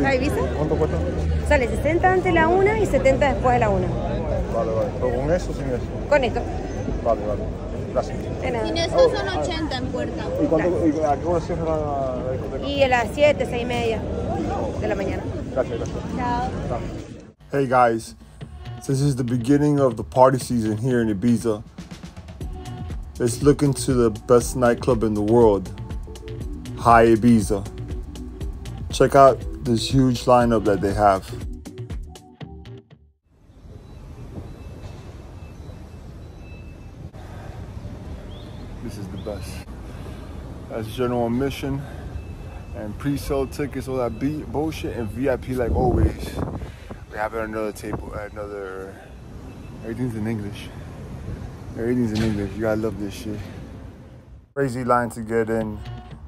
¿La Ibiza? ¿Cuánto cuesta? Sale 60 antes la 1 y 70 después de la 1. Vale, vale. ¿Pero con eso o sin eso? Con esto. Vale, vale. Gracias. De nada. Sin eso son 80 en puerta. ¿Y, cuánto, y a qué hora cierra la, la discoteca? Y a las 7, 6 y media de la mañana. Gracias, gracias. Chao. Hey guys, this is the beginning of the party season here in Ibiza. Let's look into the best nightclub in the world, Hi Ibiza. Check out this huge lineup that they have. This is the best. That's general admission and pre-sale tickets, all that bullshit, and VIP like always. We have another table, another. Everything's in English. Everything's in English. You gotta love this shit. Crazy line to get in.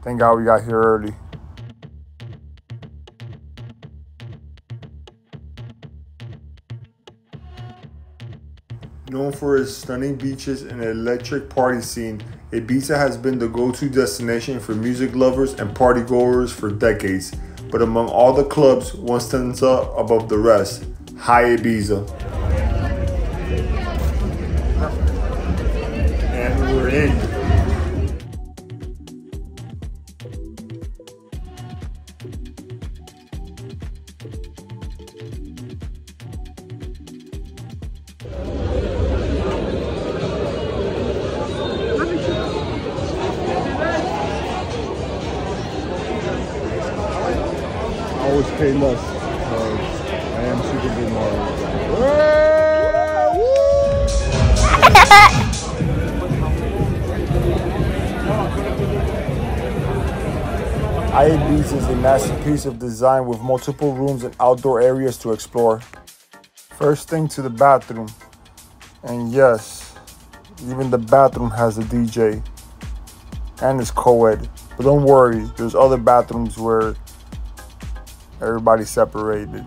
Thank God we got here early. Known for its stunning beaches and electric party scene, Ibiza has been the go-to destination for music lovers and partygoers for decades. But among all the clubs, one stands up above the rest, Hi Ibiza. Pay less because I am Super Big Mario. Beach is a masterpiece of design with multiple rooms and outdoor areas to explore. First thing to the bathroom. And yes, even the bathroom has a DJ and it's co-ed. But don't worry, there's other bathrooms where everybody's separated.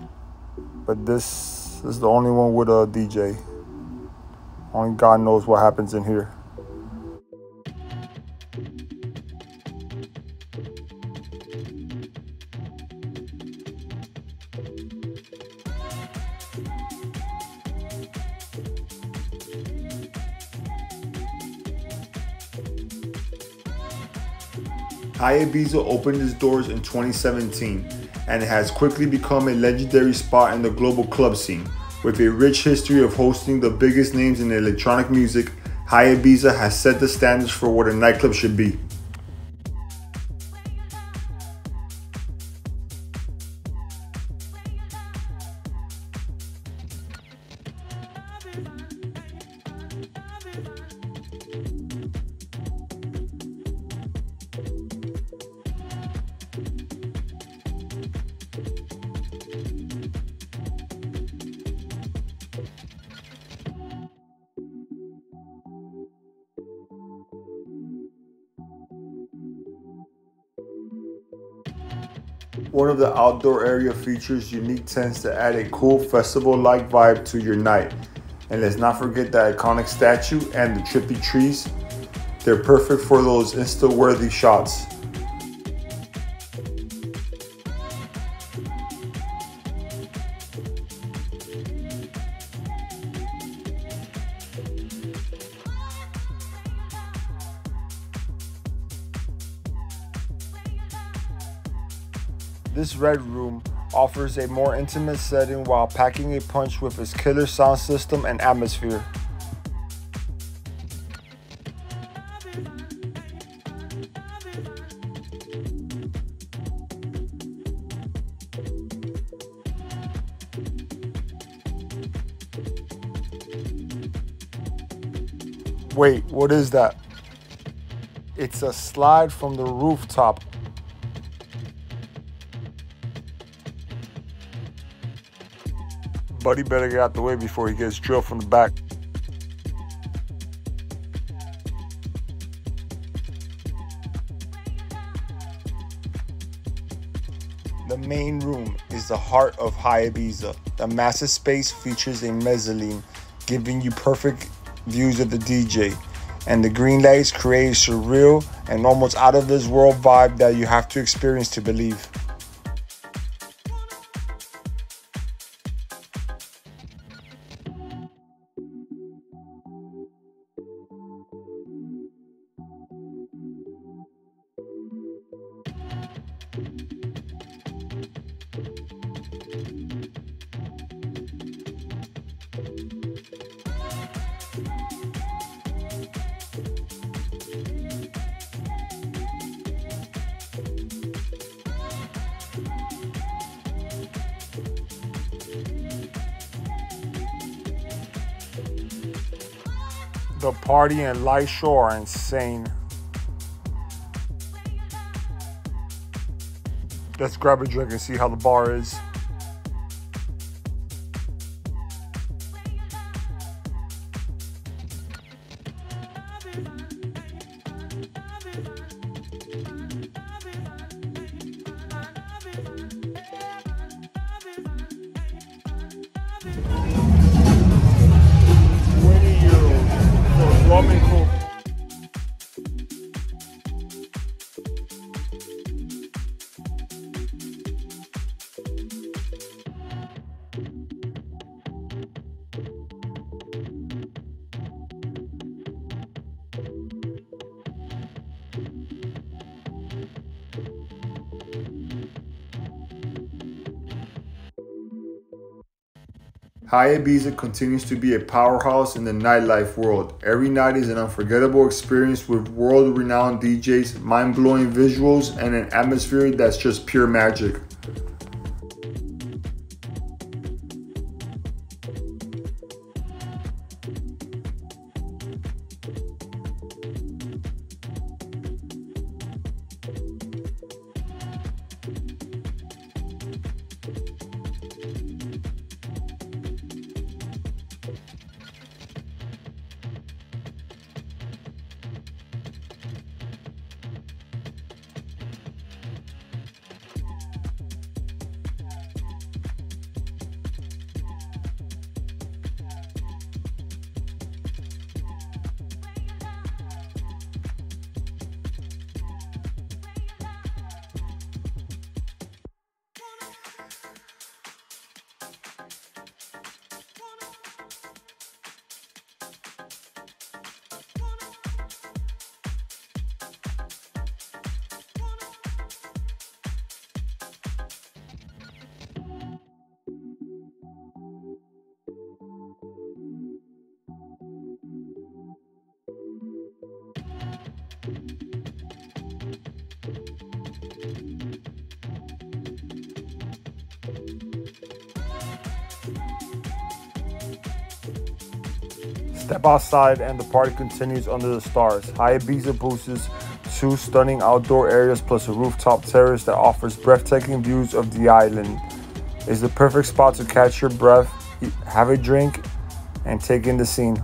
But this is the only one with a DJ. Only God knows what happens in here. Ibiza opened its doors in 2017 and has quickly become a legendary spot in the global club scene. With a rich history of hosting the biggest names in electronic music, Hi Ibiza has set the standards for what a nightclub should be. One of the outdoor area features unique tents to add a cool festival-like vibe to your night. And let's not forget the iconic statue and the trippy trees. They're perfect for those Insta-worthy shots. Red room offers a more intimate setting while packing a punch with its killer sound system and atmosphere. Wait, what is that? It's a slide from the rooftop Buddy better get out the way before he gets drilled from the back. The main room is the heart of Ibiza. The massive space features a mezzanine, giving you perfect views of the DJ. And the green lights create a surreal and almost out of this world vibe that you have to experience to believe. The party and light show are insane. Let's grab a drink and see how the bar is. Hi Ibiza continues to be a powerhouse in the nightlife world. Every night is an unforgettable experience with world renowned DJs, mind blowing visuals, and an atmosphere that's just pure magic. Step outside and the party continues under the stars. Hi Ibiza boasts two stunning outdoor areas plus a rooftop terrace that offers breathtaking views of the island. It's the perfect spot to catch your breath, have a drink, and take in the scene.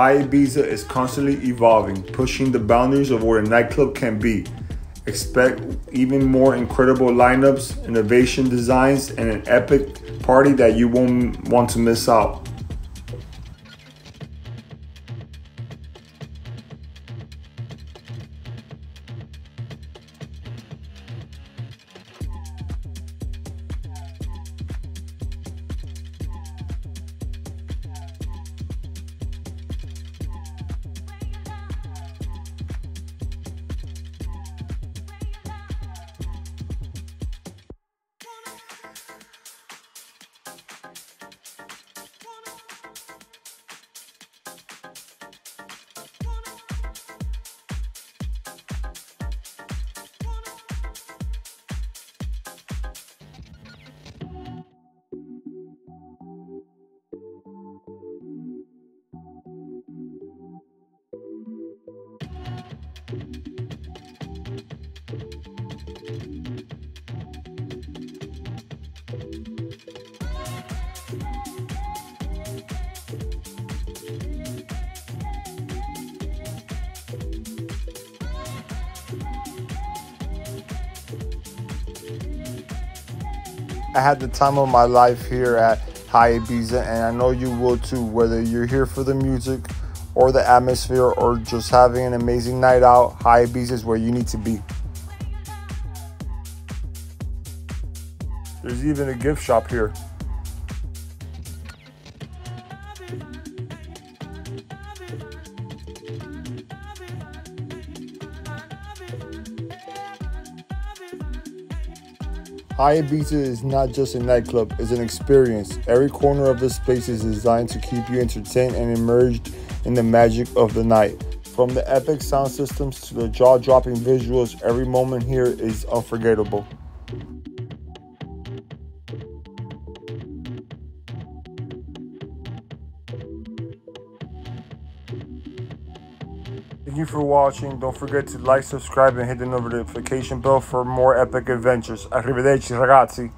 Ibiza is constantly evolving, pushing the boundaries of what a nightclub can be. Expect even more incredible lineups, innovation designs, and an epic party that you won't want to miss out. I had the time of my life here at Hi Ibiza, and I know you will too, whether you're here for the music or the atmosphere or just having an amazing night out. Hi Ibiza is where you need to be. There's even a gift shop here. Hi Ibiza is not just a nightclub, it's an experience. Every corner of this place is designed to keep you entertained and immersed in the magic of the night. From the epic sound systems to the jaw dropping visuals, every moment here is unforgettable. Thank you for watching. Don't forget to like, subscribe, and hit the notification bell for more epic adventures. Arrivederci, ragazzi.